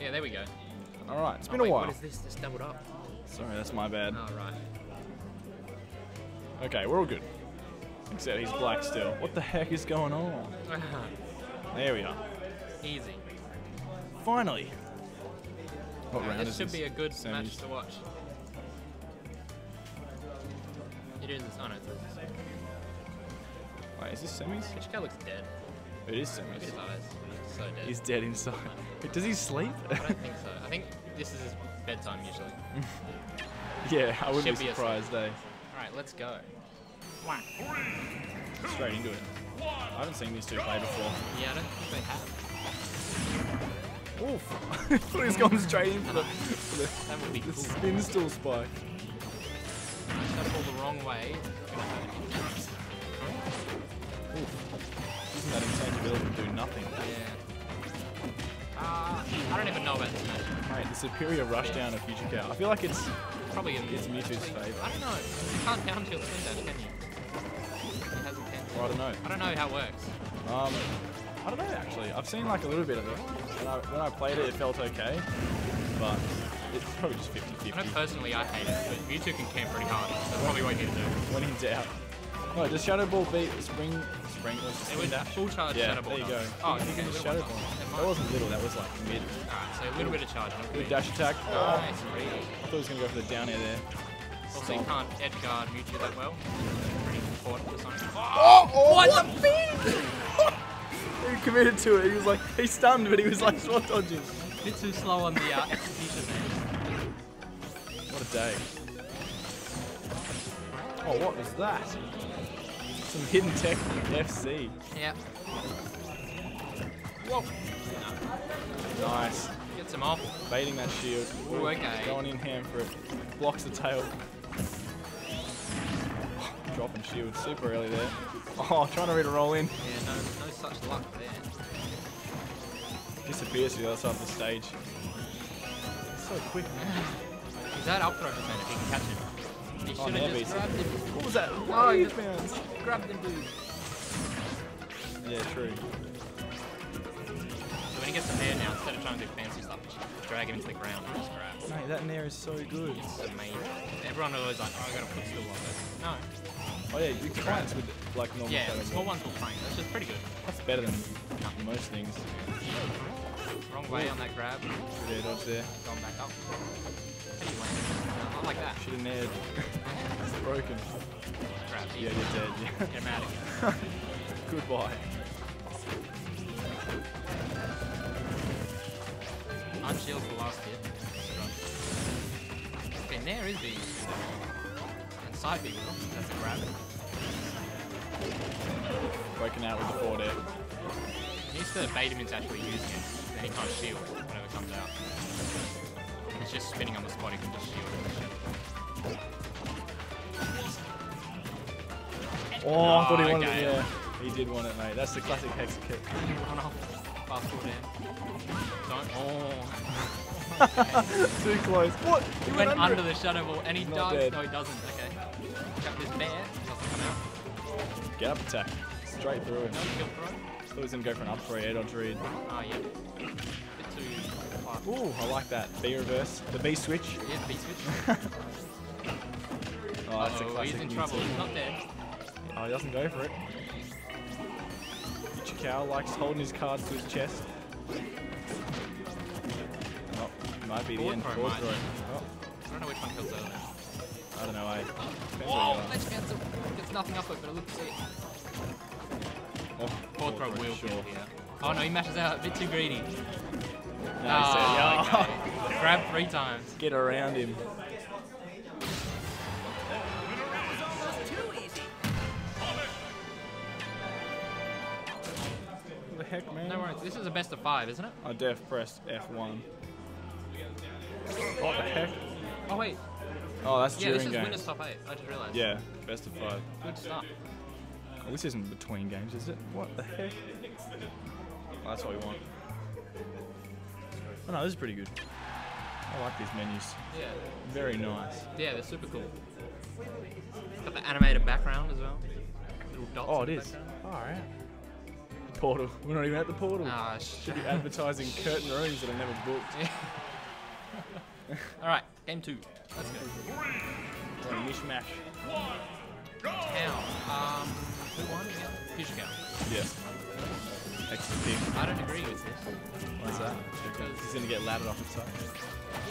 Yeah, there we go. All right, it's Oh, been wait, a while. What is this? Just doubled up. Sorry, that's my bad. Oh, right. Okay, we're all good. Except he's black still. What the heck is going on? There we are. Easy. Finally. What round this is should this? be a good Semis. match to watch. It is. Oh no, it's this. Wait, is this semis? Kichika looks dead. It is Look at semis. his eyes. He's so dead. He's dead inside. Does he sleep? I don't think so. I think this is his bedtime usually. yeah, I wouldn't Should be be a surprised, eh? Alright, let's go. Straight into it. I haven't seen these two play before. Yeah, I don't think they have. Oof. I thought he was going straight in for the, for the, That would be the cool. spin stool spike. That's all the wrong way. Oof. Using that intangibility to do nothing. Yeah. Uh, I don't even know about this match. Mate, the superior rushdown of Future Cow. I feel like it's Probably in it's Mewtwo's favourite. I don't know. You can't down tilt spin dash, can you? He hasn't. Or I don't know. I don't know how it works. Um, I don't know actually. I've seen like a little bit of it. When I, when I played it, it felt okay, but it's probably just 50-50. I know personally I hate it, but Mewtwo can camp pretty hard. So that's probably what you need to do. when in doubt. No, does Shadow Ball beat Spring? Spring was It Spring was Dash? full charge Yeah, Shadow Ball. there you go. Oh, you can Shadow Shadow Ball. That wasn't little. That was like mid. Alright, so a little bit of charge. Good dash attack. Oh, Nice read. I thought he was gonna go for the down air there. Also, you can't edge guard Mewtwo that well. Pretty important for Sonic. Oh, oh what, the He committed to it. He was like, he stunned, but he was like short dodging. bit too slow on the uh, execution there. What a day. Oh, what was that? Some hidden tech from FC. Yeah. Whoa. Nice. Gets him off. Baiting that shield. Ooh, okay. Going in hand for it. Blocks the tail. Dropping shield super early there. Oh, trying to read a roll in. Yeah, no, no such luck there. Disappears to the other side of the stage. So quick, man. He's at up throw if he can catch him. He should now have beats just it. Grabbed him. What was that? Oh, he Wave bounce. Grabbed him, dude. Yeah, true. So when he gets the nair now, instead of trying to do fancy stuff, just drag him into the ground and just grab. Mate, that nair is so good. It's amazing. Everyone always like, oh, I gotta put still on it. No. Oh yeah, you can't with like normal Yeah, Shadow the small ones will plank. That's just pretty good. That's better than most things. Wrong way on that grab. Good air dodge there. Gone back up. How do you land? Not like that. Should have naired. it's broken. Grab. Yeah, you're dead. Yeah. Get him out of here. Goodbye. Unshield's the last hit. Okay, Nair is the and side B will. That's a grab. Breaking out with the forward air. He needs to bait him into actually using it. Then he can't shield whenever it comes out. He's just spinning on the spot, he can just shield. Oh, I thought he Oh, wanted okay. it. Yeah, he did want it, mate. That's the classic hex kick. Run off. Fast forward. Don't. Oh. Too close. What? He went under the shadow ball and he He's. No, he doesn't. Okay. Got this bear. Doesn't come out. Get up attack. Straight through it. No kill throw. Thought he was going to go for an up throw air dodge read. Ah, yeah. Ooh, I like that. B reverse. The B switch. Yeah, B switch. Oh, that's a Uh-oh, classic. he's in trouble. He's not dead. Oh, he doesn't go for it. Ichikawa likes holding his cards to his chest. Oh, might be the Forward end. throw might. throw. Oh, I don't know which one kills earlier. I don't know. I depends where Oh, you are. let's get some. Gets nothing up it, but it looks sick. Oh, Forward throw will sure. kill here. Oh no, he mashes out. A bit too greedy. No, he Grab three times. Get around him. What the heck, man? No worries. This is a best of five, isn't it? I def pressed F1. What the heck? Oh wait. Oh, that's Yeah, this is games. winners top eight. I just realized. Yeah, best of five. Good stuff. Oh, this isn't between games, is it? What the heck? Oh, that's what we want. Oh no, this is pretty good. I like these menus. Yeah. Very nice. Yeah, they're super cool. Got the animated background as well. Little dots. Oh, it is. Alright. portal. We're not even at the portal. Ah, Should be advertising curtain rooms that are never booked. All right, game two. Let's go. What a mishmash. Town. Um, who won again? Future. Yeah. Pick. I don't agree with this. Why's that? Because- he's gonna get laddered off the side.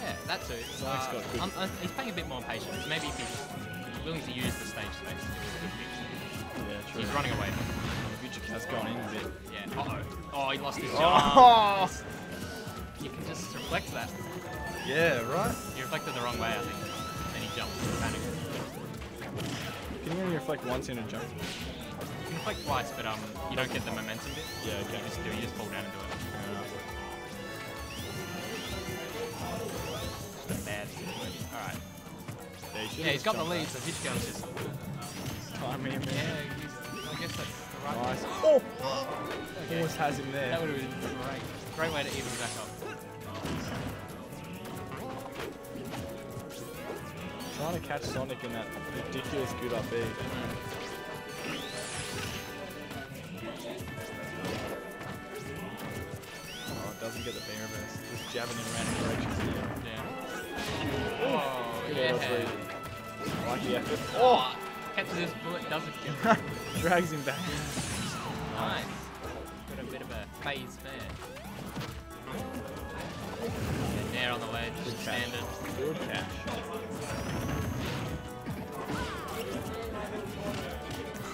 Yeah, that too. Sonic's got good- I'm, I'm, he's playing a bit more patience. Maybe if he's willing to use the stage space, it was a good pick. Yeah, true. He's running away. Future Cat's gone in a bit. Yeah. Uh oh. Oh, he lost his jump. Oh! You can just reflect that. Yeah, right? You reflected the wrong way, I think. And then he jumped. Panic. Can you only reflect once in a jump? You can reflect twice, but um, you don't get the momentum bit. Yeah, okay. You just do. You just fall down and do it. It's a bad. All right. Yeah, he Yeah, he's got the lead, so Hitch Gun's just. Time him Yeah, he's, I guess that's the right. Nice. way. Oh! Okay. Almost has him there. That would have been great. Great way to even back up. Trying to catch Sonic in that ridiculous good up B. doesn't get the beam reverse. Just jabbing in random directions here. Oh, yeah. Oh, Good air yeah. three. I like the effort. Oh! Catches his bullet, doesn't kill. him. Drags him back. nice. Got a bit of a phase there. And there on the ledge, Good catch. standard. Good catch.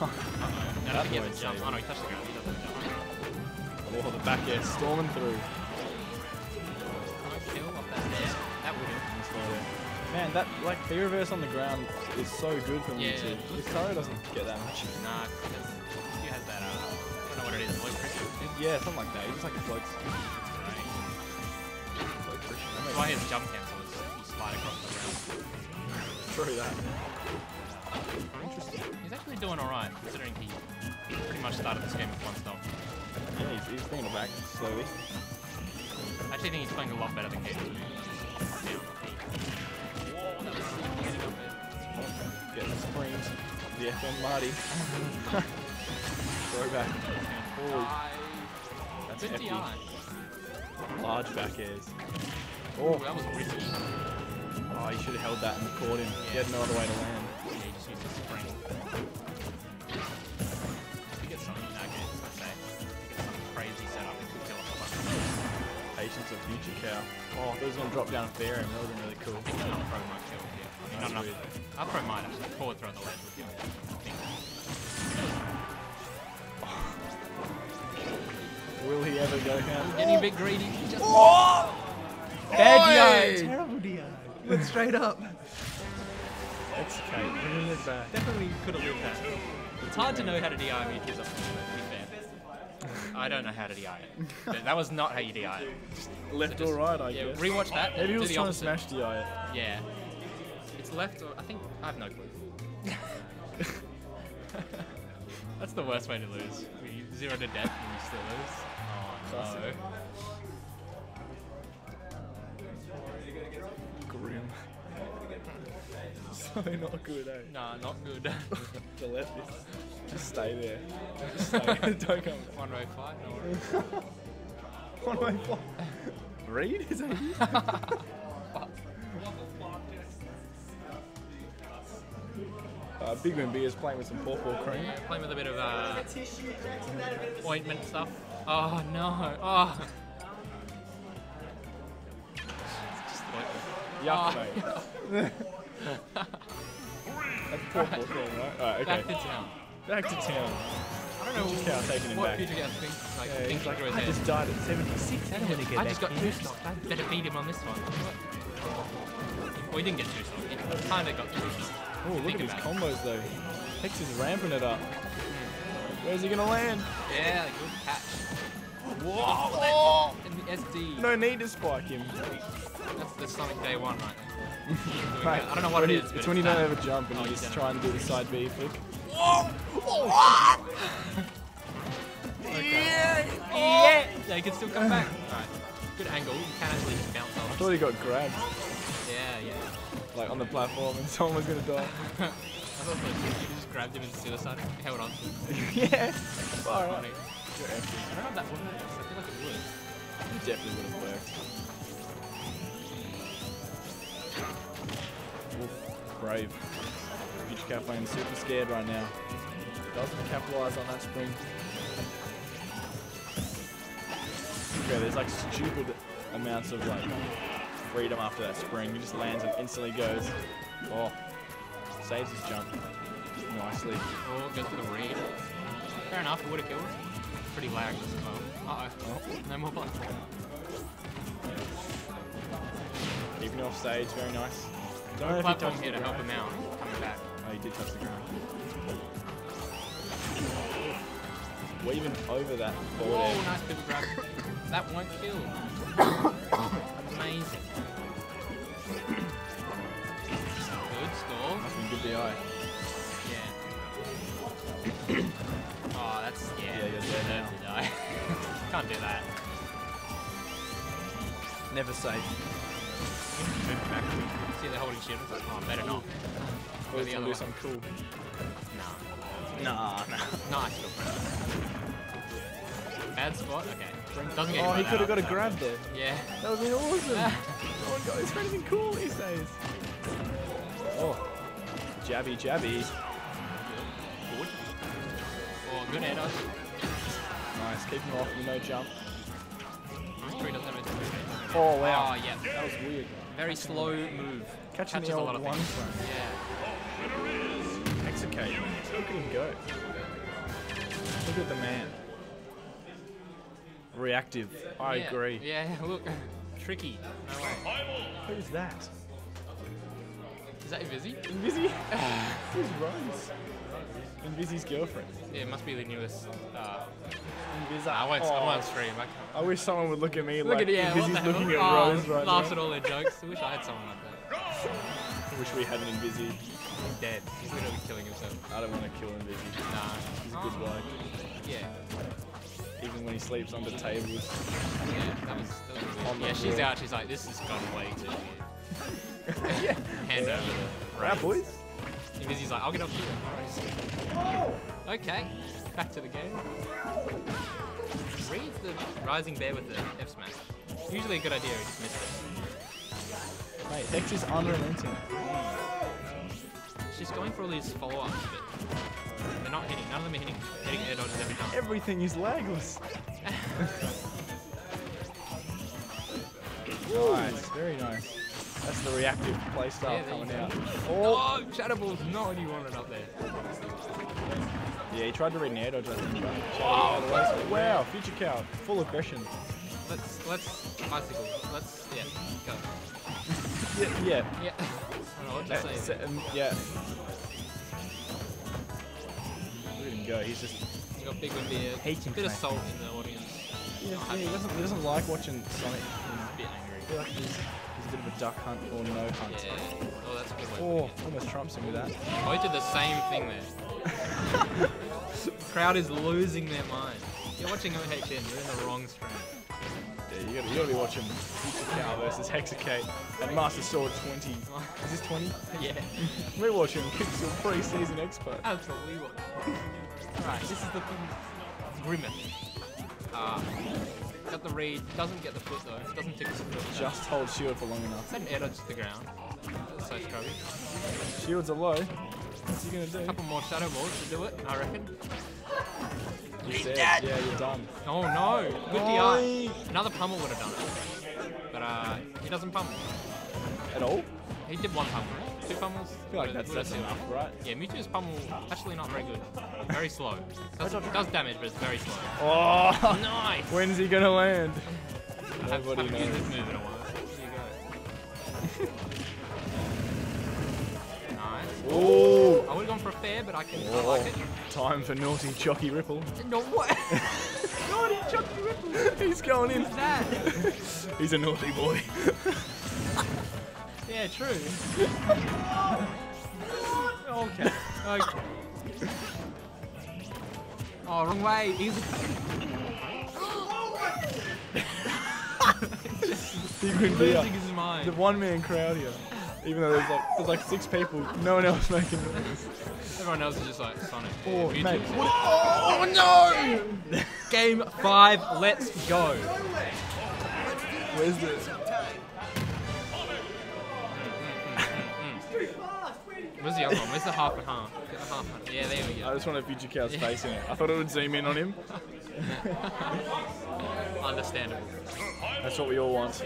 Now That to get won't the jump. save Oh no, he touched the ground. He doesn't jump. Oh, the back air storming through. Man, that like the reverse on the ground is so good for me Yeah. too. This Taro doesn't get that much. Nah, because he has that, uh, I don't know what it is, pressure. Yeah, something like that. He just like floats. Right. Low friction. That That's why his jump cancel is you slide across the ground. True that. Interesting. He's actually doing alright, considering he pretty much started this game with one stop. Yeah, he's, he's bringing it back slowly. I actually think he's playing a lot better than KD. The FM Marty. Throwback. Holy That's That's Good epic. DI. large back airs. Oh, Oh, that was risky. oh, he should have held that and caught him. He had no other way to land. Yeah, he just used his spring. If he gets something in that game, I'd say. If he gets some crazy setup, he could kill off the button. Patience of future cow. Oh, that was going to drop down a fair and that would have been really cool. I think another pro might kill here. I mean, not That's enough. Our pro might actually forward throw the ledge would kill. Will he ever go down? Getting a bit greedy. He just Oh! Bad DI. Terrible DI. Went straight up. That's Kate. Bringing it back. Definitely could have lived that. It's hard to know how to DI Mewtwo's up to be fair. I don't know how to DI it. That was not how you DI it. Left Just- or right, I yeah, guess. rewatch that. Maybe he do was the trying opposite. to smash DI it. Yeah. It's left or I think I have no clue. That's the worst way to lose. We zero to death and you still lose. Oh no. Classic. Grim. so not good, eh? Nah, not good. The left is just stay there. Just stay. Don't come back. One way fight, no worries. One way fly. Reed? Is that you? Big Win B is playing with some pawpaw cream. Yeah, playing with a bit of uh, ointment stuff. Oh no. Oh. Just. Yuck, Oh. mate. That's pawpaw cream, right? Alright, okay. Back to town. Back to town. I don't know Future Cow taking him what back. Future Cow thinks, like, Yeah, thinking he's like, I just died at 76. I don't want to get I just got two stock. I better beat him on this one. Well, he didn't get two stock. He kind of got two stock. Oh, look at his combos though. Hex is ramping it up. Where's he gonna land? Yeah, good catch. Whoa! Oh, and the SD. No need to spike him. That's the Sonic Day One right there. Right. I don't know what it is. When is, you- but It's when you it's don't a jump and Oh, you just try and do the side B flick. Oh, Yeah, yeah. Yeah, he can still come back. Alright. Good angle. You can actually just bounce I thought he got grabbed, Yeah, yeah. like on the platform, and someone was gonna die. I thought that you just grabbed him and suicide him. Held on to him. yeah. Far out. Funny. You're empty. I don't know if that works. I feel like it would. It definitely would have worked. Oof, brave. Future Cap lane's super scared right now. Doesn't capitalize on that spring. There's like stupid amounts of like freedom after that spring. He just lands and instantly goes. Oh, saves his jump nicely. Oh, goes for the read. Fair enough, it would have killed. Pretty lagged as well. Uh oh. No more platform. Keeping off stage, very nice. Don't No he platform touched here the to help him out. Coming back. Oh, he did touch the ground. Weaving over that Whoa, edge. nice pivot grab. That won't kill. Amazing. Good. Must have been good DI. Yeah. oh, that's yeah. Yeah, you're dead to die. Can't do that. Never safe. See they're holding shield. It's like, oh, better not. Or the other do one. something cool. Nah. Nah, nah. Nice little friend. Bad spot. Okay. Doesn't get Oh, he could have got a grab there. Yeah. That would have been awesome. oh my god, it's for anything cool these days. Oh, jabby, jabby. Good. Oh, good air dodge. Nice, keep him off no jump. Nice tree doesn't have a jump. Oh wow, Oh, yeah. that was weird. Very slow move. Catching Catches the a lot of one things. frame. Yeah. Execute. Look at him go. Look at the man. Reactive. I Yeah. agree. Yeah, look. Tricky. No. Who's that? Is that Vizzy? Invisi? Who's Rose? Invisi's girlfriend. Yeah, it must be the newest. Uh, Invisa. I won't, I Oh, won't stream. I can't. I wish someone would look at me Look like at yeah, Invisi's looking at oh, Rose right laughs now. at all their jokes. I wish I had someone like that. I wish we had an Invisi. He's dead. He's literally killing himself. I don't want to kill Invisi. Nah. He's a good Oh, bloke. Yeah. Even when he sleeps under tables. Yeah, that was, that was On. Yeah, she's floor. out. She's like, this has gone way too weird. yeah. Hand over the Right, boys. And Vizzy's like, I'll get up here. Okay, back to the game. Read the Rising Bair with the F smash. Usually a good idea, he just missed it. Mate, Hex is unrelenting. She's going for all these follow ups, but they're not hitting. None of them are hitting. Hitting air dodges every time. Everything is lagless. nice, very nice. That's the reactive playstyle Yeah, coming out. Oh, Oh, Shadow Ball's not what you wanted up there. yeah, he tried to read an air dodge, I think. Oh, wow, future cow, full aggression. Let's, let's, bicycle. Let's, yeah, go. Yeah, yeah. Yeah. I don't know what to say. um, yeah. Look at him go. He's just. You got big with the Hating bit of salt in the audience. Yeah, Not yeah, he doesn't. He doesn't like watching Sonic. You know. A bit angry. I feel like he's, he's a bit of a duck hunt or no hunt. Yeah. Oh, that's a good one. Oh, almost trumps him with that. Both did the same thing there. Crowd is losing their mind. You're watching OHN, you're in the wrong stream. Yeah, you gotta, you gotta be watching Cow versus Hexicate and Master Sword 20. Is this 20? Yeah, We're watching Pixel Pre-Season Expo. absolutely. Right, this is the thing. Grimmeth. Uh, got the read, doesn't get the foot though, doesn't tick the foot. Just hold shield for long enough. That an air dodge to the ground? That's so scrubby. Shields are low. What's he gonna do? A couple more shadow balls to do it, I reckon. He's dead. Yeah, you're done. Oh no, good Oi. DI. Another pummel would have done it. But uh, he doesn't pummel. At all? He did one pummel. Two pummels. I feel like that's, that's enough, right? Yeah, Mewtwo's pummel actually not very good. Very slow. Does, does damage, but it's very slow. Oh! Nice. When's he gonna land? I have- Nobody haven't used knows. this move in a while. Go. nice. Oh! I would have gone for a fair, but I can. I Oh, like it. time for naughty Chucky Ripple. No what? naughty Chucky Ripple. He's going in. That? He's a naughty boy. Yeah, true. okay. Okay. Oh, wrong way. He's he could be losing his the one man crowd here. Even though there's like there's like six people, no one else making noise. Everyone else is just like Sonic. Oh, Mewtwo. mate, what- oh no! Game five, let's go. Where's this? Where's the other one? Where's the half and half? Half and. Yeah, there we go. I go. just wanted Future Cow's face in it. I thought it would zoom in on him. Understandable. That's what we all want.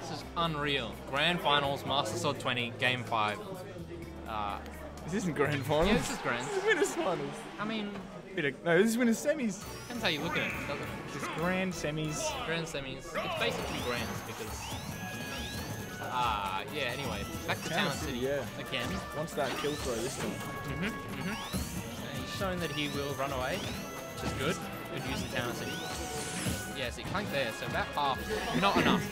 This is unreal. Grand Finals, Master Sword 20, Game 5. Uh, Is this in grand finals? yeah, this is grand. This is winners finals. I mean, of- No, this is winners semis. depends how you look at it, doesn't it? This is grand semis. Grand semis. It's basically grands because. Ah, yeah, anyway. Back to Town City, City yeah. again. Wants that kill throw this time. Mm-hmm, mm-hmm. Uh, he's shown that he will run away, which is good. Good use of Town City. Yeah, so he clanked there, so about half. Not enough.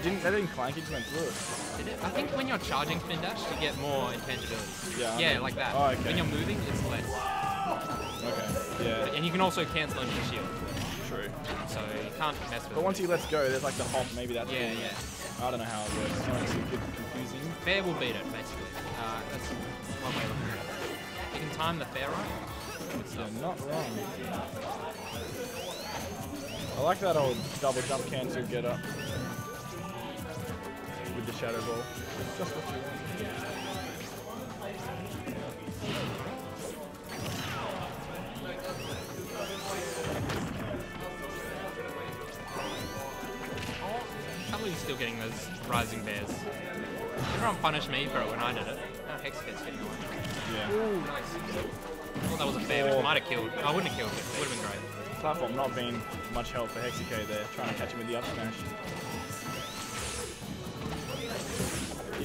They didn't. They didn't clank. He just went through it. Did it? I think when you're charging spin dash, you get more intangibility. Yeah. Yeah, like that. Oh, okay. When you're moving, it's less. Okay. Yeah. And you can also cancel into the shield, True. so you can't mess with But once he lets go, there's like the hop. Maybe that's. Yeah, the- yeah. I don't know how it works. It it bit confusing. Fair will beat it, basically. Uh, that's one way of looking at it. You can time the fair right. Good Yeah, not wrong. I like that old double jump cancel get up with the shadow ball. Just what you want. Oh, still getting those rising bairs. Everyone punished me for it when I did it. Now Hex gets getting away. Yeah. Ooh, nice. Well, that was a fair, but might have killed. I wouldn't have killed it. It would have been great. Platform not being much help for Hexicate there, trying to catch him with the up smash.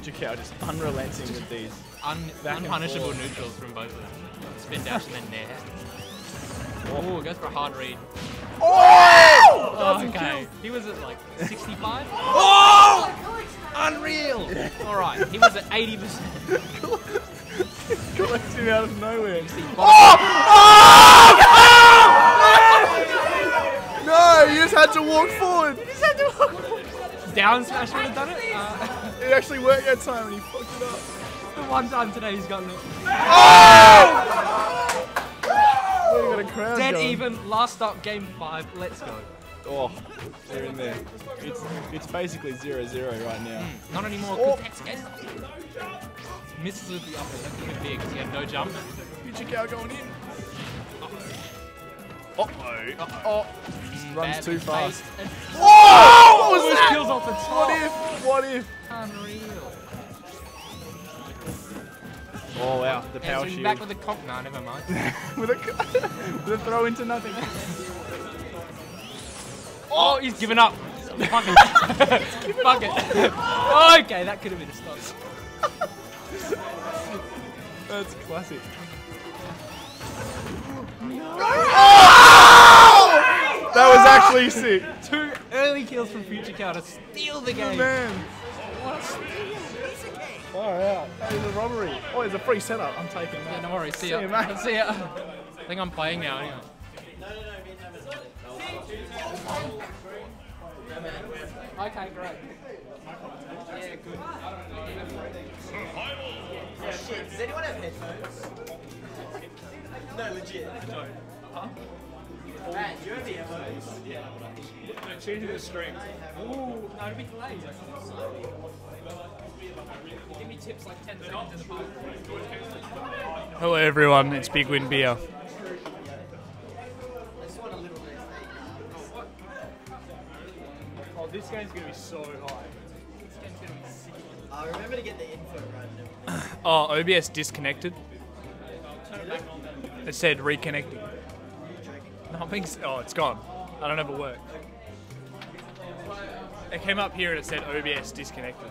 Ichikao just unrelenting with these. Un- Back unpunishable forth. neutrals from both of them. Spin dash and then nair. Oh. Ooh, goes for a hard read. Oh! Oh, Doesn't okay. He was at like 65. Oh! Unreal! Alright, he was at 80%. kill! Collects him out of nowhere. Oh! No, he just had to walk forward. Down smash would have done it. Uh, It actually worked that time and he fucked it up. the one time today he's gotten it. Oh, you got a crowd Dead going. even, last stop, game five, let's go. Oh, they're in there. It's it's basically 0-0 right now. Not anymore, Oh. because Hex gets Misses with the upper, could have been big, because he had no jump. Cow going in. Uh-oh. Oh, Mm, runs bad too fast. Oh! What was that? kills off the top. What if? What if? Unreal. Oh wow, the power Answering shield. back with a comp. Nah, never mind. with, a, with a throw into nothing. Oh, oh. he's given up. Fuck it. Fuck it. Oh, okay, that could have been stopped. That's classic. Oh! That was actually sick. Two early kills from Future Cow to steal the game. Man. Far out. That is a robbery. Oh, it's a free setup. I'm taking that. Yeah, no worries. See See ya. ya, mate. See ya. I think I'm playing now anyway. Okay, great. Yeah, good. Does anyone have headphones? No, legit. Matt, do you have earphones? Changing the stream. Ooh, no, it'd be delayed. Give me tips like 10 seconds in the pipe. Hello everyone, it's Big Win Beer. I just want a little bit. Oh, this game's gonna be so high. Uh, remember to get the info right. Oh, OBS disconnected. It said reconnecting. Oh, it's gone. I don't if it worked. It came up here and it said OBS disconnected.